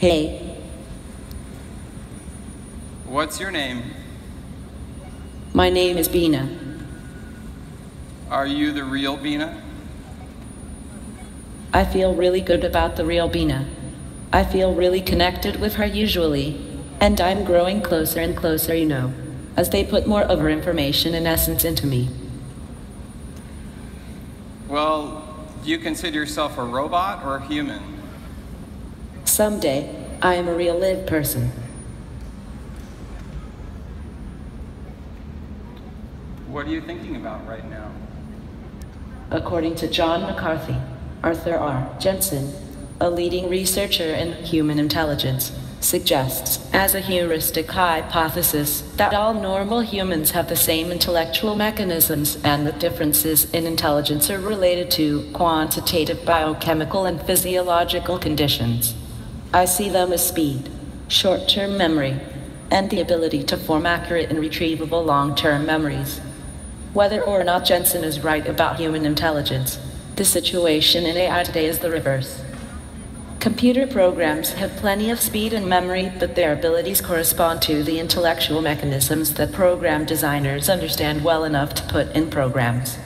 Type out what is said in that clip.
Hey, What's your name? my name is Bina. Are you the real Bina? I feel really good about the real Bina. I feel really connected with her usually, and I'm growing closer and closer, you know, as they put more of her information and essence into me. Well, do you consider yourself a robot or a human? Someday, I am a real live person. What are you thinking about right now? According to John McCarthy, Arthur R. Jensen, a leading researcher in human intelligence, suggests as a heuristic hypothesis that all normal humans have the same intellectual mechanisms and that differences in intelligence are related to quantitative biochemical and physiological conditions. I see them as speed, short term memory, and the ability to form accurate and retrievable long term memories. Whether or not Jensen is right about human intelligence, the situation in AI today is the reverse. Computer programs have plenty of speed and memory, but their abilities correspond to the intellectual mechanisms that program designers understand well enough to put in programs.